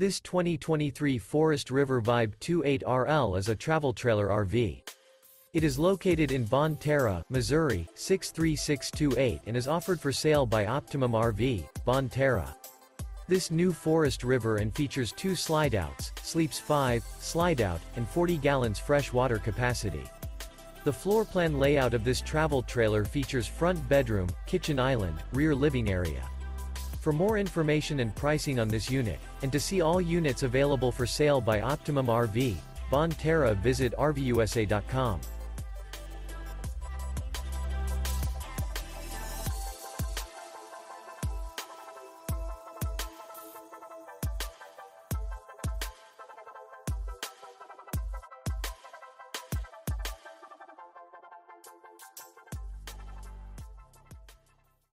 This 2023 Forest River Vibe 28RL is a travel trailer RV. It is located in Bonne Terre, Missouri, 63628 and is offered for sale by Optimum RV, Bonne Terre. This new Forest River and features two slide-outs, sleeps 5, slide-out, and 40 gallons fresh water capacity. The floor plan layout of this travel trailer features front bedroom, kitchen island, rear living area. For more information and pricing on this unit, and to see all units available for sale by Optimum RV, Bonne Terre visit RVUSA.com.